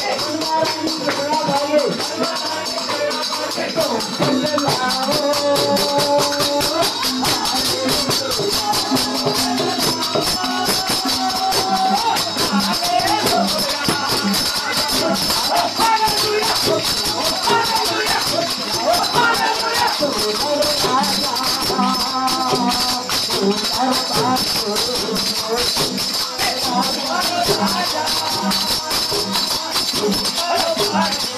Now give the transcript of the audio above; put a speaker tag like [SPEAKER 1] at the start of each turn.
[SPEAKER 1] I'm 快手平台